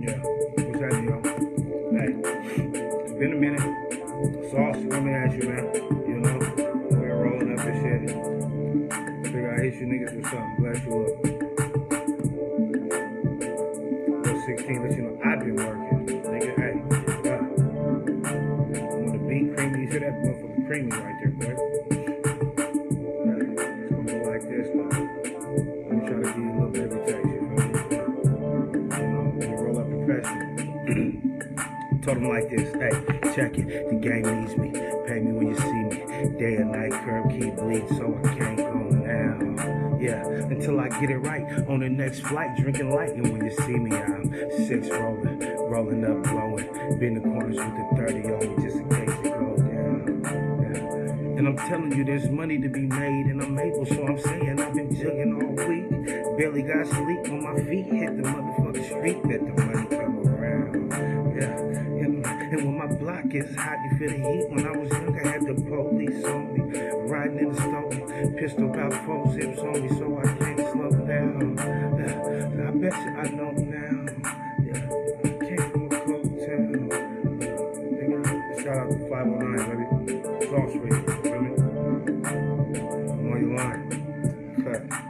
Yeah. What's happening, y'all? Hey, it's been a minute. Sauce, me ask you, man. You know, we're rolling up this shit. Figure I hit you niggas with something. Bless you up. Well, 16, let you know I've been working. Nigga, hey, yeah. When the beat creamy, you hear that motherfucker creamy right there, boy. Hey, it's gonna go like this, though. Let me try to give you a little baby taste, pressure. Told him like this, hey, check it. The game needs me. Pay me when you see me. Day and night, curb keep bleeding, so I can't go now. Yeah, until I get it right. On the next flight, drinking light. And when you see me, I'm six rolling, rolling up, blowing. Been in the corners with the 30 on me just in case it goes down. Yeah. And I'm telling you, there's money to be made, and I'm able, so I'm saying I've been jugging all week. Barely got sleep when my feet hit the motherfucking street. That the money come around. Yeah, and, and when my block is hot, you feel the heat. When I was young, I had the police on me, riding in the stove, pistol about four zips on me, so I can't slow down. Yeah, I bet you I know now. Yeah, I came from a town. Nigga, Shout out to 509, baby. Sauce for you, me? I'm on your line. Cut.